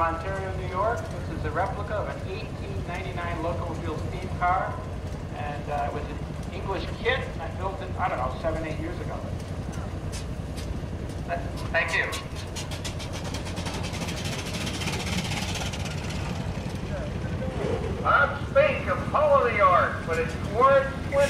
from Ontario, New York. This is a replica of an 1899 locomobile steam car. And uh, it was an English kit. I built it, I don't know, seven, eight years ago. Thank you. I'm Spink of Hull New York, but it's towards Twin